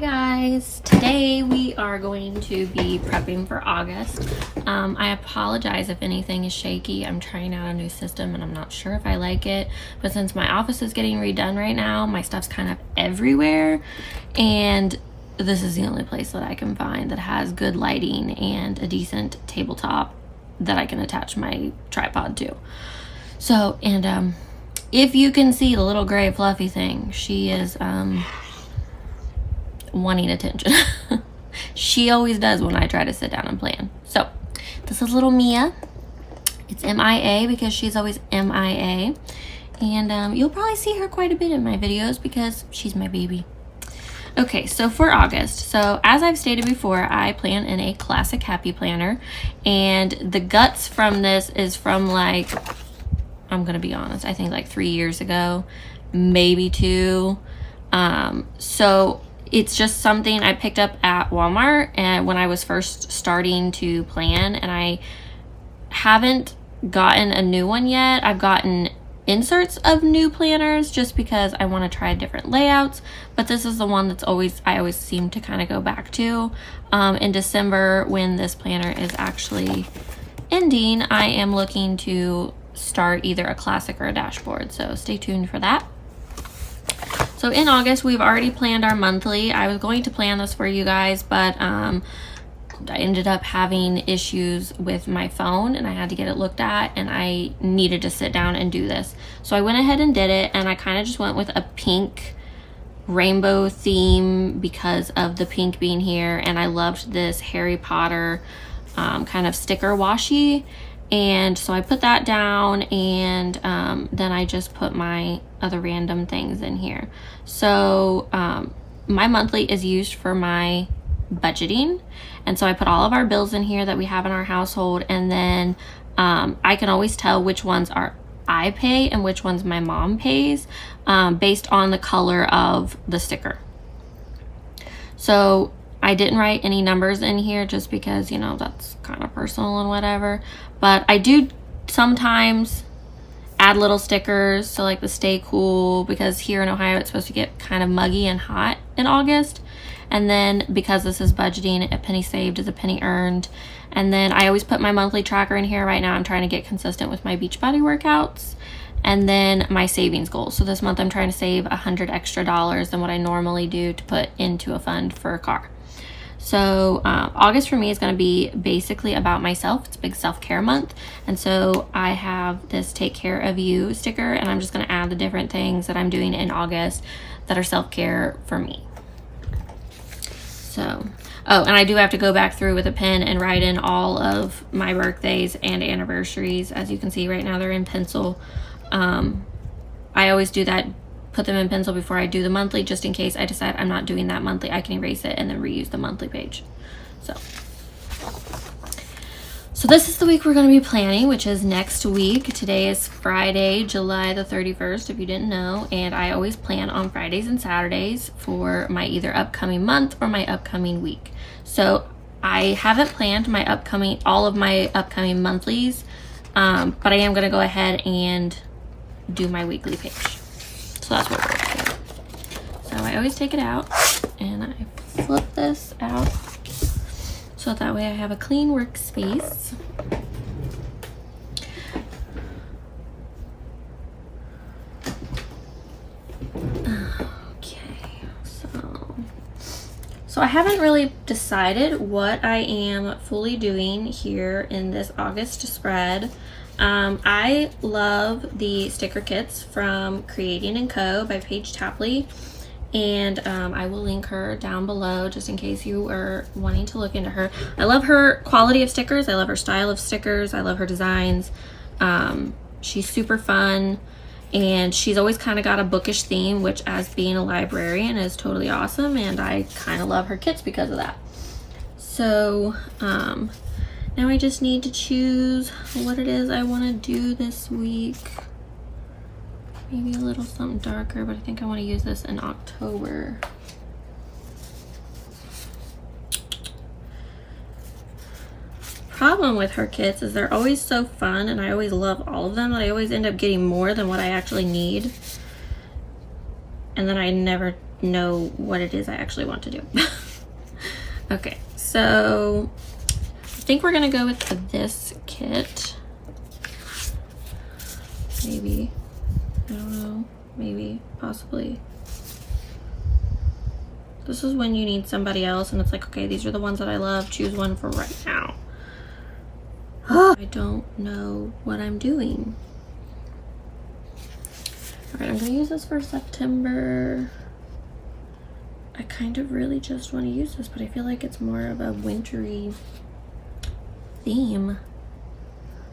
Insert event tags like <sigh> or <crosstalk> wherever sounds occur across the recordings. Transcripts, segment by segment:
guys. Today we are going to be prepping for August. Um, I apologize if anything is shaky. I'm trying out a new system and I'm not sure if I like it. But since my office is getting redone right now my stuff's kind of everywhere. And this is the only place that I can find that has good lighting and a decent tabletop that I can attach my tripod to. So and um if you can see the little gray fluffy thing she is um wanting attention. <laughs> she always does when I try to sit down and plan. So this is little Mia. It's MIA because she's always MIA. And um, you'll probably see her quite a bit in my videos because she's my baby. Okay, so for August, so as I've stated before, I plan in a classic happy planner. And the guts from this is from like, I'm gonna be honest, I think like three years ago, maybe two. Um, so it's just something I picked up at Walmart and when I was first starting to plan and I haven't gotten a new one yet. I've gotten inserts of new planners just because I want to try different layouts but this is the one that's always I always seem to kind of go back to um, in December when this planner is actually ending I am looking to start either a classic or a dashboard so stay tuned for that so in August, we've already planned our monthly. I was going to plan this for you guys, but um, I ended up having issues with my phone and I had to get it looked at and I needed to sit down and do this. So I went ahead and did it and I kind of just went with a pink rainbow theme because of the pink being here and I loved this Harry Potter um, kind of sticker washi and so I put that down and um, then I just put my other random things in here. So um, my monthly is used for my budgeting. And so I put all of our bills in here that we have in our household. And then um, I can always tell which ones are I pay and which ones my mom pays um, based on the color of the sticker. So I didn't write any numbers in here just because, you know, that's kind of personal and whatever. But I do sometimes add little stickers so like the stay cool because here in Ohio it's supposed to get kind of muggy and hot in August. And then because this is budgeting, a penny saved is a penny earned. And then I always put my monthly tracker in here. Right now I'm trying to get consistent with my Beachbody workouts and then my savings goals. So this month I'm trying to save a hundred extra dollars than what I normally do to put into a fund for a car. So um, August for me is going to be basically about myself. It's a big self-care month. And so I have this take care of you sticker and I'm just going to add the different things that I'm doing in August that are self-care for me. So, oh, and I do have to go back through with a pen and write in all of my birthdays and anniversaries. As you can see right now, they're in pencil. Um, I always do that put them in pencil before I do the monthly just in case I decide I'm not doing that monthly. I can erase it and then reuse the monthly page. So so this is the week we're going to be planning which is next week. Today is Friday July the 31st if you didn't know. And I always plan on Fridays and Saturdays for my either upcoming month or my upcoming week. So I haven't planned my upcoming all of my upcoming monthlies um, but I am going to go ahead and do my weekly page so that's what we're. So I always take it out and I flip this out so that way I have a clean workspace. Okay, so so I haven't really decided what I am fully doing here in this August spread. Um, I love the sticker kits from Creating & Co. by Paige Tapley. And um, I will link her down below just in case you are wanting to look into her. I love her quality of stickers. I love her style of stickers. I love her designs. Um, she's super fun and she's always kind of got a bookish theme which as being a librarian is totally awesome and I kind of love her kits because of that. So um, now I just need to choose what it is I want to do this week. Maybe a little something darker, but I think I want to use this in October. Problem with her kits is they're always so fun and I always love all of them. I always end up getting more than what I actually need. And then I never know what it is I actually want to do. <laughs> okay, so think we're gonna go with this kit. Maybe, I don't know, maybe, possibly. This is when you need somebody else and it's like, okay, these are the ones that I love, choose one for right now. <gasps> I don't know what I'm doing. All right, I'm gonna use this for September. I kind of really just want to use this, but I feel like it's more of a wintry theme.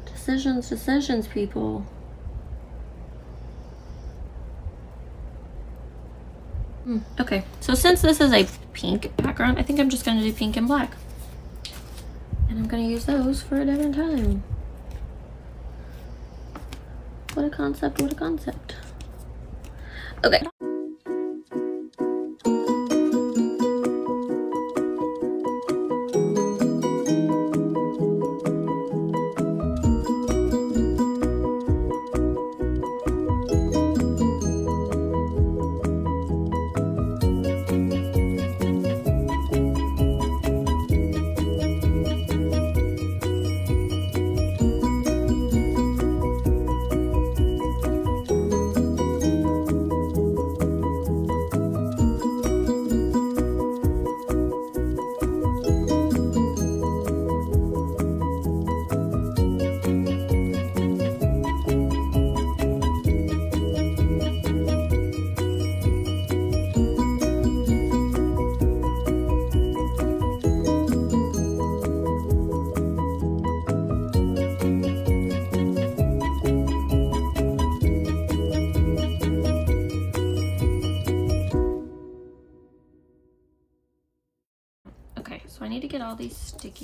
Decisions, decisions, people. Hmm, okay, so since this is a pink background, I think I'm just gonna do pink and black. And I'm gonna use those for a different time. What a concept, what a concept. Okay.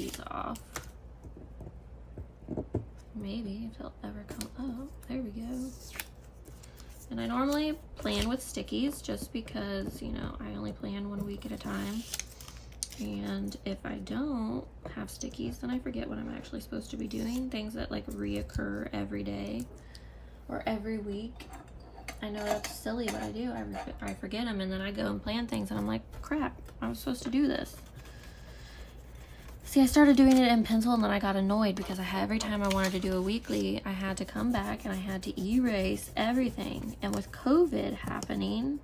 Stickies off. Maybe if they'll ever come up. There we go. And I normally plan with stickies just because, you know, I only plan one week at a time. And if I don't have stickies, then I forget what I'm actually supposed to be doing. Things that like reoccur every day or every week. I know that's silly, but I do. I, I forget them and then I go and plan things and I'm like, crap, I was supposed to do this. See, I started doing it in pencil and then I got annoyed because I had, every time I wanted to do a weekly, I had to come back and I had to erase everything. And with COVID happening,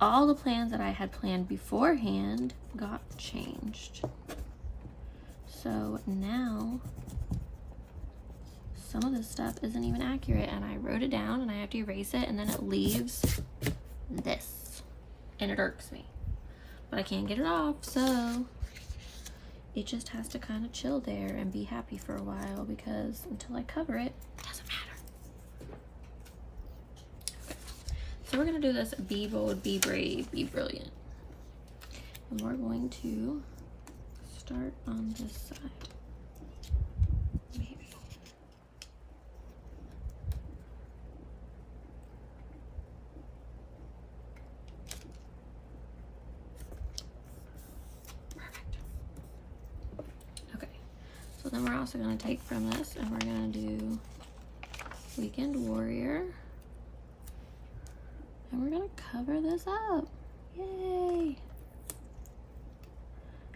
all the plans that I had planned beforehand got changed. So now some of this stuff isn't even accurate and I wrote it down and I have to erase it and then it leaves this and it irks me. But I can't get it off, so it just has to kind of chill there and be happy for a while because until I cover it, it doesn't matter. Okay. So we're gonna do this be bold, be brave, be brilliant. And we're going to start on this side. So then we're also going to take from this and we're going to do Weekend Warrior. And we're going to cover this up. Yay!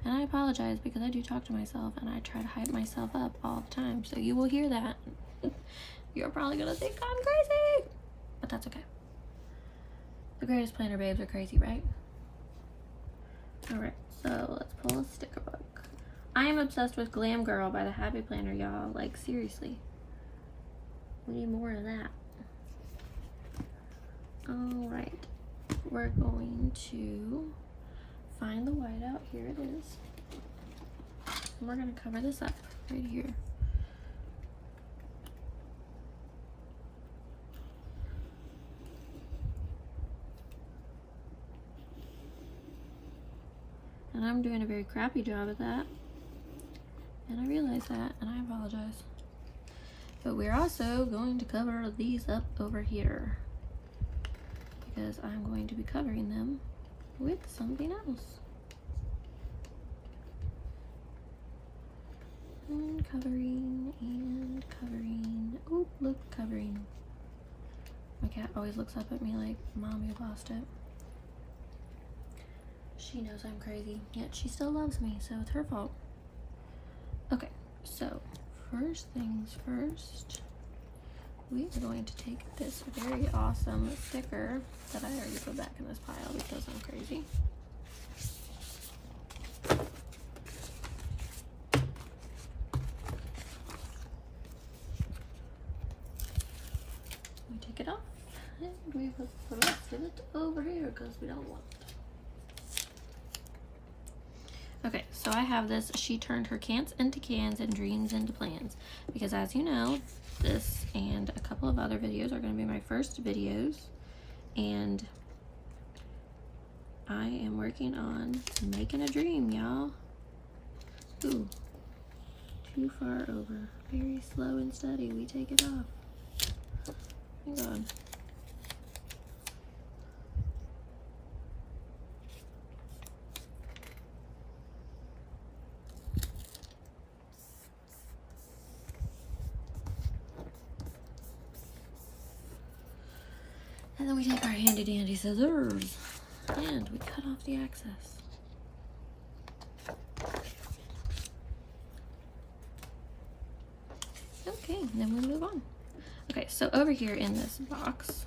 And I apologize because I do talk to myself and I try to hype myself up all the time. So you will hear that. <laughs> You're probably going to think I'm crazy. But that's okay. The greatest planner babes are crazy, right? Alright, so let's pull a sticker book. I am obsessed with Glam Girl by the Happy Planner, y'all. Like, seriously. We need more of that. Alright. We're going to find the whiteout. Here it is. And we're going to cover this up right here. And I'm doing a very crappy job at that. And I realize that, and I apologize. But we're also going to cover these up over here. Because I'm going to be covering them with something else. And covering, and covering. Oh, look, covering. My cat always looks up at me like, Mom, you lost it. She knows I'm crazy, yet she still loves me, so it's her fault. So first things first, we are going to take this very awesome sticker that I already put back in this pile because I'm crazy. We take it off and we will put it over here because we don't want it. Okay, so I have this, she turned her can'ts into cans and dreams into plans. Because as you know, this and a couple of other videos are going to be my first videos. And I am working on making a dream, y'all. Ooh, too far over. Very slow and steady, we take it off. Hang on. And then we take our handy dandy scissors and we cut off the excess. Okay, then we move on. Okay, so over here in this box,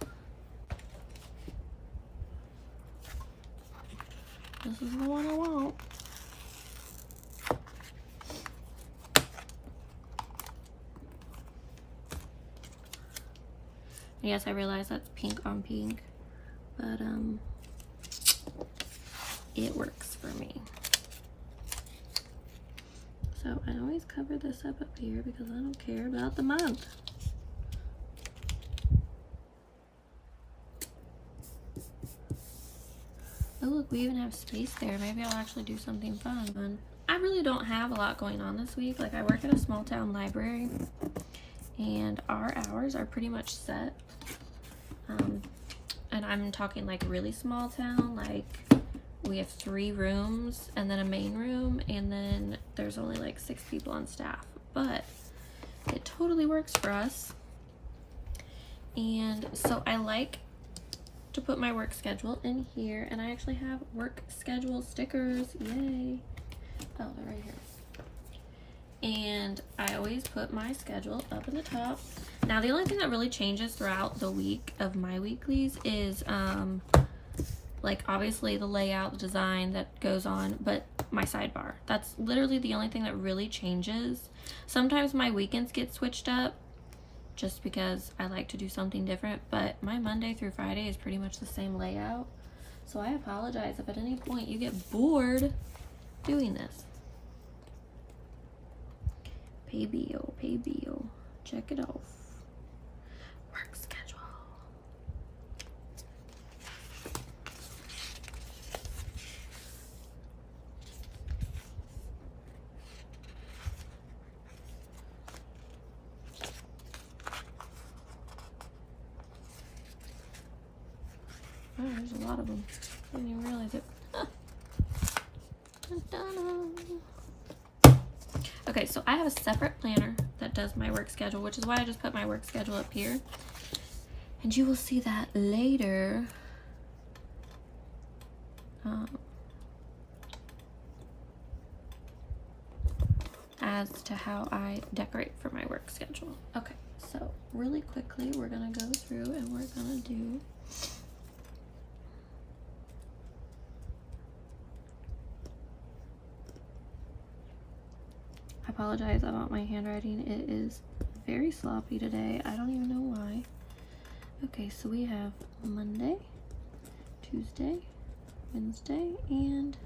this is the one I want. yes, I realize that's pink on pink, but um, it works for me. So I always cover this up up here because I don't care about the month. Oh look, we even have space there. Maybe I'll actually do something fun. I really don't have a lot going on this week. Like I work at a small town library and our hours are pretty much set. Um, and I'm talking like really small town, like we have three rooms and then a main room and then there's only like six people on staff, but it totally works for us. And so I like to put my work schedule in here and I actually have work schedule stickers, yay. Oh, they're right here and I always put my schedule up in the top. Now the only thing that really changes throughout the week of my weeklies is um, like obviously the layout, the design that goes on, but my sidebar. That's literally the only thing that really changes. Sometimes my weekends get switched up just because I like to do something different, but my Monday through Friday is pretty much the same layout. So I apologize if at any point you get bored doing this. Pay bill, pay bill. Check it off. Work schedule. Oh, there's a lot of them. I didn't even realize it. <laughs> Okay, so I have a separate planner that does my work schedule, which is why I just put my work schedule up here. And you will see that later. Um, as to how I decorate for my work schedule. Okay, so really quickly, we're gonna go through and we're gonna do apologize about my handwriting. It is very sloppy today. I don't even know why. Okay, so we have Monday, Tuesday, Wednesday, and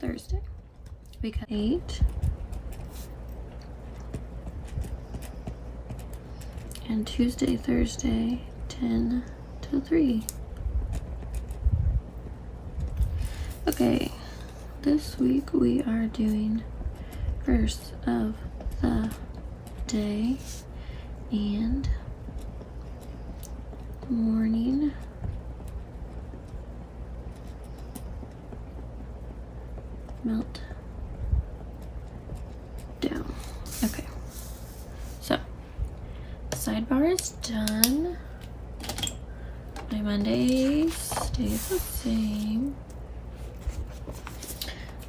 Thursday. Because 8 and Tuesday, Thursday, 10 to 3. Okay, this week we are doing first of the day and morning. Melt down. Okay, so sidebar is done. My Monday stays the same.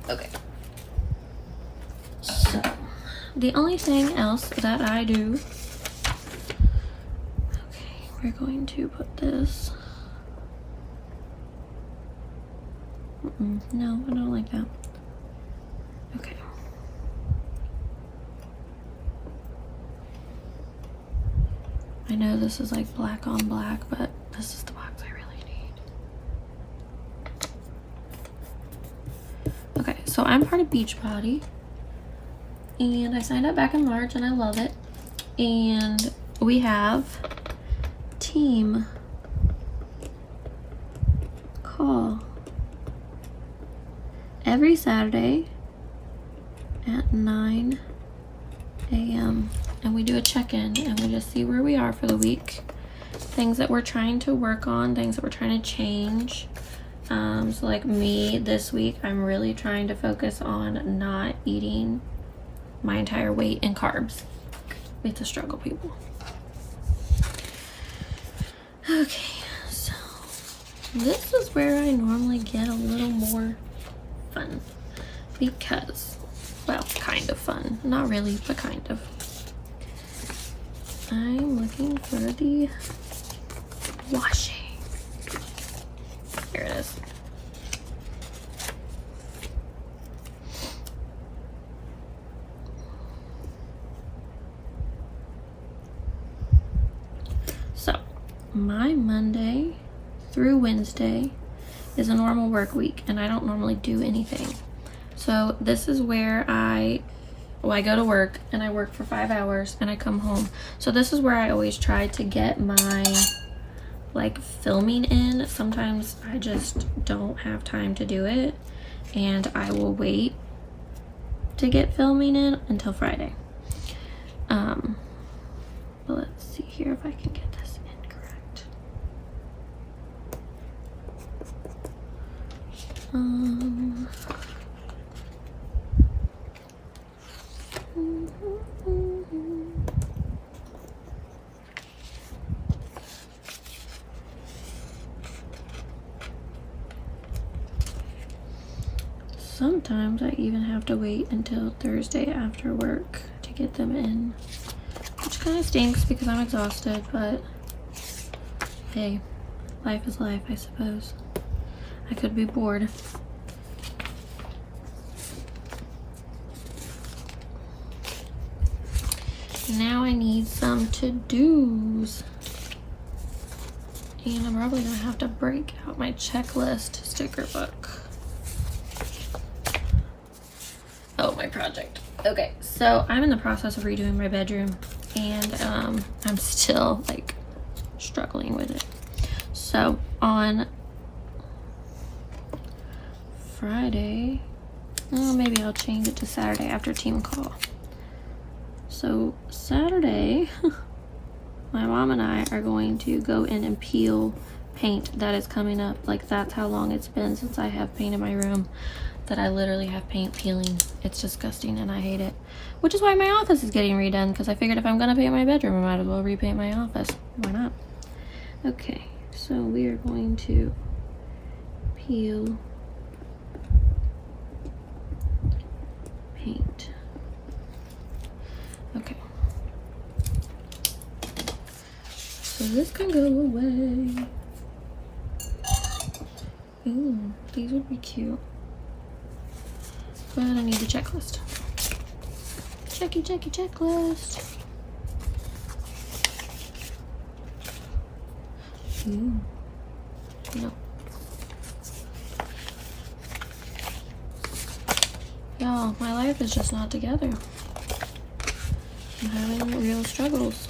Okay. So, the only thing else that I do, okay, we're going to put this, mm -mm, no, I don't like that. Okay. I know this is like black on black, but this is the box I really need. Okay, so I'm part of Beachbody and I signed up back in March and I love it. And we have team call every Saturday at 9 a.m. and we do a check-in and we just see where we are for the week things that we're trying to work on things that we're trying to change um, so like me this week I'm really trying to focus on not eating my entire weight in carbs. It's a struggle, people. Okay, so this is where I normally get a little more fun because, well, kind of fun. Not really, but kind of. I'm looking for the washi. Here it is. my Monday through Wednesday is a normal work week and I don't normally do anything. So this is where I, well, I go to work and I work for five hours and I come home. So this is where I always try to get my like filming in. Sometimes I just don't have time to do it and I will wait to get filming in until Friday. Um, but let's see here if I can get Sometimes I even have to wait until Thursday after work to get them in, which kind of stinks because I'm exhausted, but hey, life is life, I suppose. I could be bored. Now I need some to-dos. And I'm probably gonna have to break out my checklist sticker book. Oh, my project. Okay, so I'm in the process of redoing my bedroom and um, I'm still like struggling with it. So on Friday. Oh, maybe I'll change it to Saturday after team call. So Saturday, <laughs> my mom and I are going to go in and peel paint that is coming up. Like that's how long it's been since I have paint in my room that I literally have paint peeling. It's disgusting and I hate it. Which is why my office is getting redone because I figured if I'm gonna paint my bedroom, I might as well repaint my office. Why not? Okay, so we are going to peel paint. Okay. So this can go away. Ooh, these would be cute. But I need the checklist. Checky, checky, checklist. Ooh. No. Y'all, my life is just not together. I'm having real struggles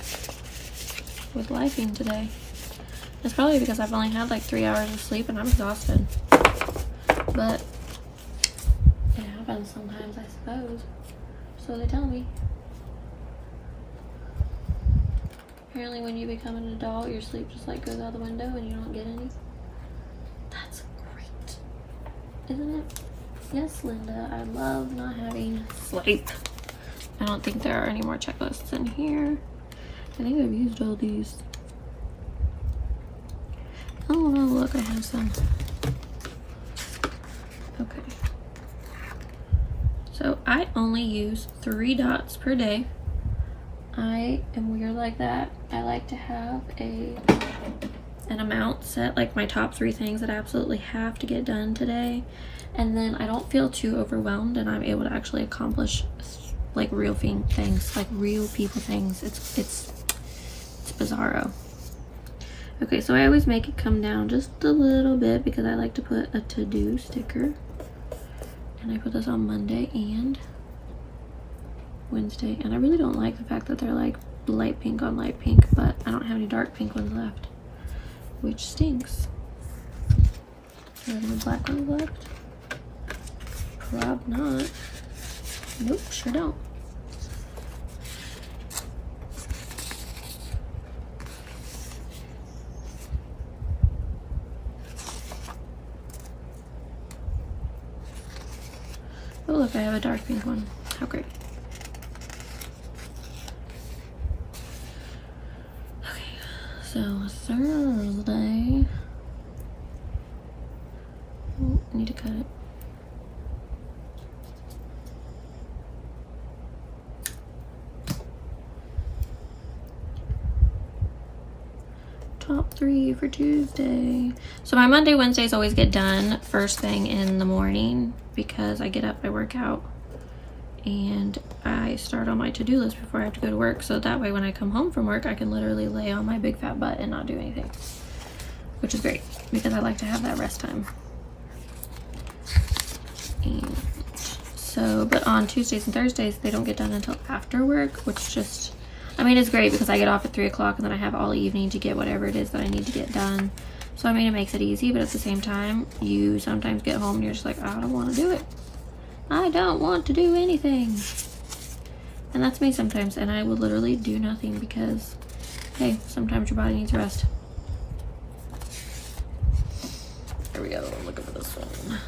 with lifing today. It's probably because I've only had like three hours of sleep and I'm exhausted. But it happens sometimes, I suppose. So they tell me. Apparently when you become an adult, your sleep just like goes out the window and you don't get any. That's great. Isn't it? Yes, Linda, I love not having sleep. I don't think there are any more checklists in here. I think I've used all these. Oh no, look, I have some. Okay. So I only use three dots per day. I am weird like that. I like to have a an amount set, like my top three things that I absolutely have to get done today. And then I don't feel too overwhelmed and I'm able to actually accomplish like real things, like real people things. It's, it's, it's bizarro. Okay, so I always make it come down just a little bit because I like to put a to-do sticker. And I put this on Monday and Wednesday. And I really don't like the fact that they're like light pink on light pink, but I don't have any dark pink ones left which stinks. Are there any black ones left? Prob not. Nope, sure don't. I have a dark pink one. How great. Okay, so Thursday. I need to cut it. Top for Tuesday. So my Monday, Wednesdays always get done first thing in the morning because I get up, I work out, and I start on my to-do list before I have to go to work. So that way when I come home from work, I can literally lay on my big fat butt and not do anything, which is great because I like to have that rest time. And so, but on Tuesdays and Thursdays, they don't get done until after work, which just, I mean, it's great because I get off at three o'clock and then I have all evening to get whatever it is that I need to get done. So I mean, it makes it easy, but at the same time, you sometimes get home and you're just like, I don't want to do it. I don't want to do anything. And that's me sometimes. And I will literally do nothing because, hey, sometimes your body needs rest. There we go. Look at this one.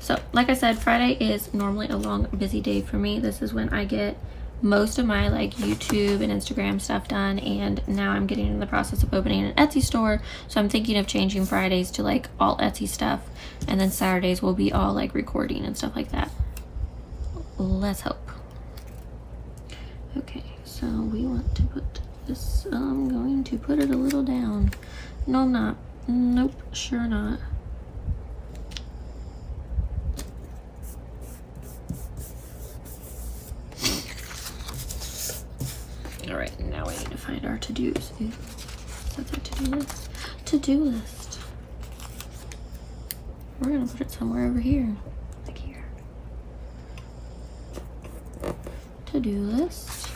So, like I said, Friday is normally a long, busy day for me. This is when I get most of my like YouTube and Instagram stuff done and now I'm getting in the process of opening an Etsy store so I'm thinking of changing Fridays to like all Etsy stuff and then Saturdays will be all like recording and stuff like that. Let's hope. Okay, so we want to put this, I'm going to put it a little down. No, I'm not. Nope, sure not. All right, now we need to find our to-dos. That's our to-do list. To-do list. We're gonna put it somewhere over here, like here. To-do list.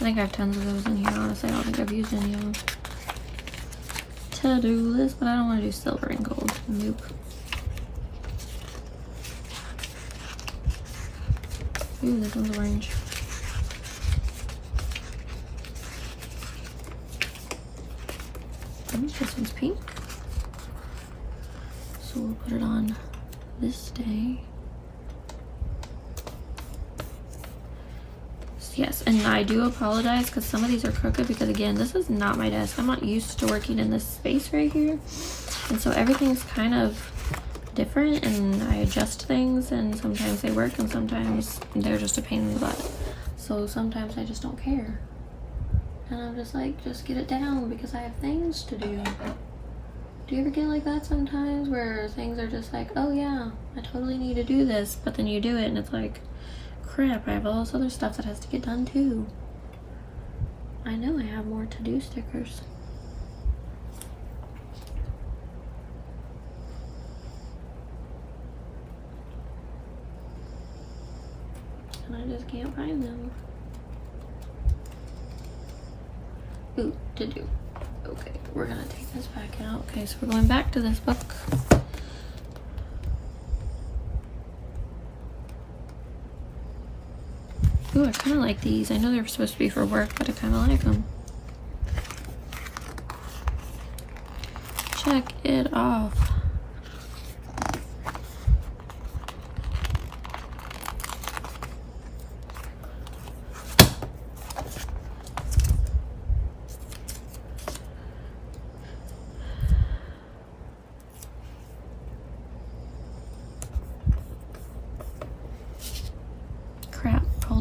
I think I have tons of those in here, honestly. I don't think I've used any of them. To-do list, but I don't want to do silver and gold. Nope. Ooh, this one's orange. This one's pink. So we'll put it on this day. Yes, and I do apologize because some of these are crooked because again, this is not my desk. I'm not used to working in this space right here. And so everything's kind of different and I adjust things and sometimes they work and sometimes they're just a pain in the butt. So sometimes I just don't care. And I'm just like, just get it down because I have things to do. Do you ever get like that sometimes where things are just like, oh yeah, I totally need to do this, but then you do it and it's like, crap, I have all this other stuff that has to get done too. I know I have more to-do stickers. Just can't find them. Ooh, to do. Okay, we're gonna take this back out. Okay, so we're going back to this book. Ooh, I kind of like these. I know they're supposed to be for work, but I kind of like them. Check it off.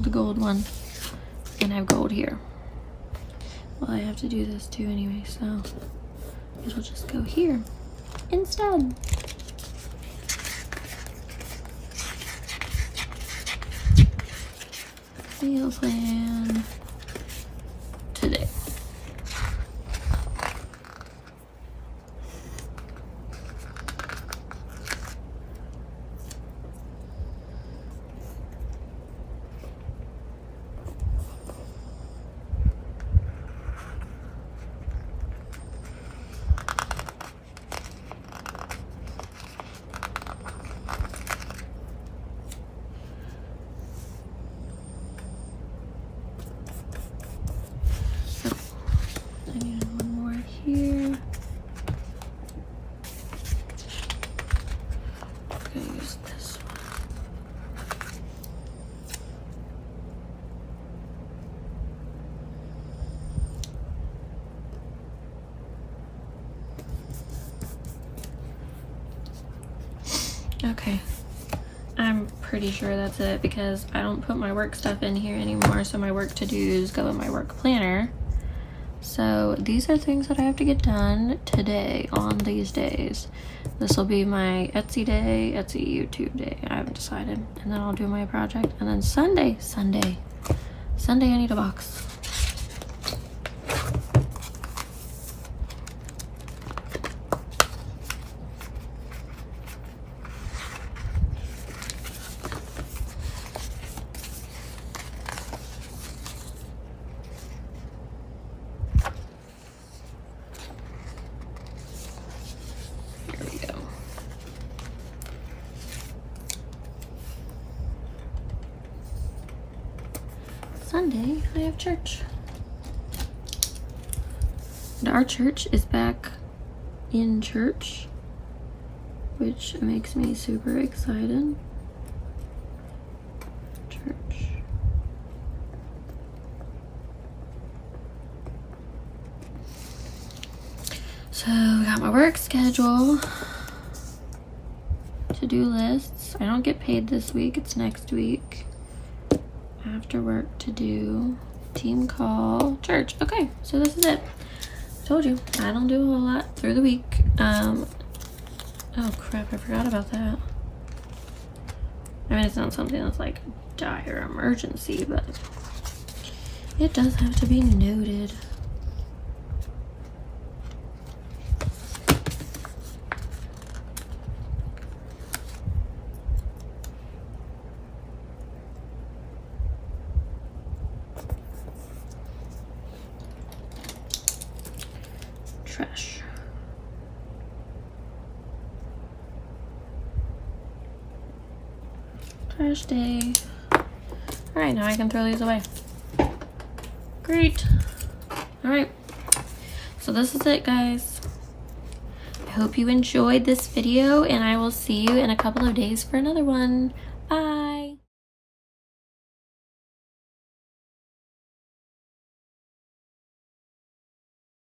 The gold one and I have gold here. Well, I have to do this too anyway, so it'll just go here instead. Meal plan today. I need one more here. I'm gonna use this one. Okay. I'm pretty sure that's it because I don't put my work stuff in here anymore. So my work to-dos go in my work planner. So these are things that I have to get done today on these days. This will be my Etsy day, Etsy YouTube day. I haven't decided. And then I'll do my project. And then Sunday, Sunday, Sunday I need a box. Sunday, I have church. And our church is back in church, which makes me super excited. Church. So got my work schedule, to-do lists. I don't get paid this week, it's next week. After work to do, team call, church. Okay, so this is it. I told you, I don't do a whole lot through the week. Um, oh crap, I forgot about that. I mean, it's not something that's like dire emergency, but it does have to be noted. trash. Trash day. Alright, now I can throw these away. Great. Alright. So this is it, guys. I hope you enjoyed this video, and I will see you in a couple of days for another one.